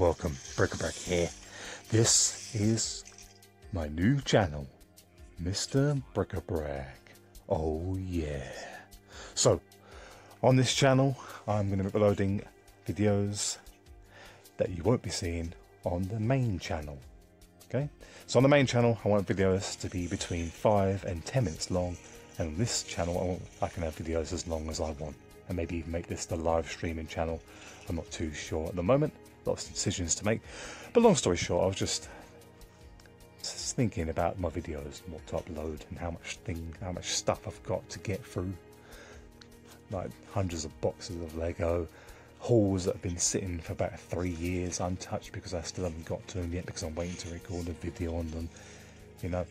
welcome. Brick N Brack here. This is my new channel, Mr. Brick N Brack. Oh yeah. So, on this channel, I'm going to be uploading videos that you won't be seeing on the main channel. Okay? So on the main channel, I want videos to be between 5 and 10 minutes long, and on this channel, I, want, I can have videos as long as I want, and maybe even make this the live streaming channel. I'm not too sure at the moment, lots of decisions to make. But long story short, I was just, thinking about my videos, and what to upload, and how much thing, how much stuff I've got to get through. Like hundreds of boxes of Lego, hauls that have been sitting for about three years untouched because I still haven't got to them yet because I'm waiting to record a video on them. You know,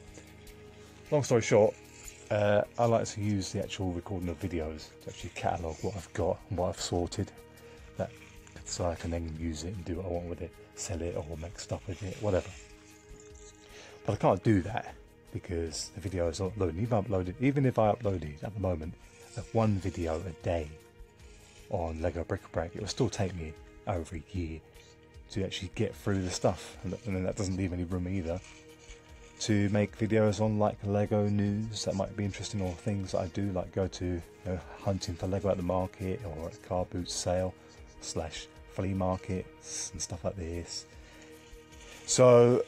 long story short, uh, I like to use the actual recording of videos to actually catalogue what I've got and what I've sorted. That so I can then use it and do what I want with it, sell it or make stuff with it, whatever. But I can't do that because the video is not loading. Even uploaded, even if I uploaded at the moment one video a day on Lego Bric-a-Brac, it will still take me over a year to actually get through the stuff, and then that doesn't leave any room either to make videos on like Lego news that might be interesting or things that I do, like go to you know, hunting for Lego at the market or at car boot sale slash flea markets and stuff like this. So,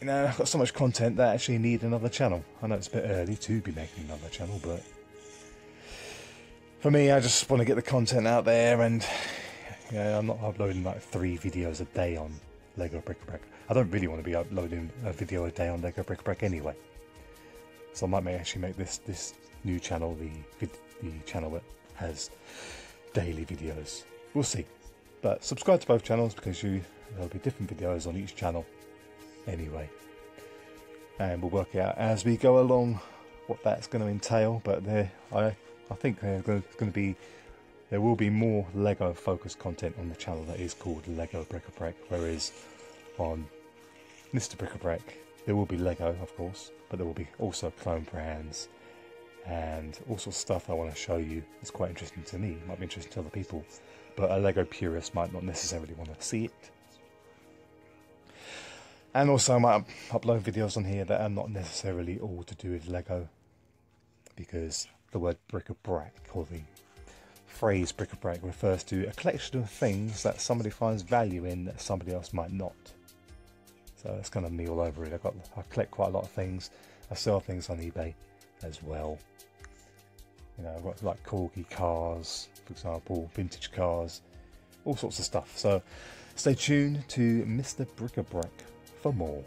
you know, I've got so much content that I actually need another channel. I know it's a bit early to be making another channel, but for me, I just want to get the content out there, and yeah, I'm not uploading like three videos a day on Lego Bric-a-Brac. I don't really want to be uploading a video a day on Lego Bric-a-Brac anyway. So I might actually make this this new channel the the channel that has daily videos. We'll see. But subscribe to both channels because you there'll be different videos on each channel anyway. And we'll work out as we go along what that's going to entail. But there, I I think there's going to be there will be more Lego focused content on the channel that is called Lego Bric-a-Brac, whereas on Mr. Brick N Brack there will be Lego, of course, but there will be also clone brands and all sorts of stuff I want to show you. It's quite interesting to me, might be interesting to other people, but a Lego purist might not necessarily want to see it. And also, I might upload videos on here that are not necessarily all to do with Lego because the word bric-a-brac or the phrase bric-a-brac refers to a collection of things that somebody finds value in that somebody else might not. So that's kind of me all over it. I've got I collect quite a lot of things. I sell things on eBay as well. You know, I've got like corgi cars, for example, vintage cars, all sorts of stuff. So stay tuned to Mr. Brick N Brack for more.